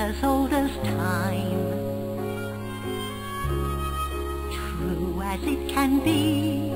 as old as time. True as it can be.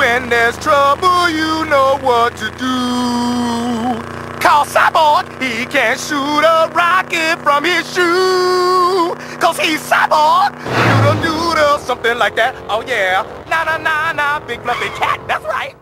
When there's trouble, you know what to do. Call Cyborg, he can shoot a rocket from his shoe. Cause he's Cyborg, doodle doodle, something like that. Oh yeah, na na na na, big fluffy cat, that's right.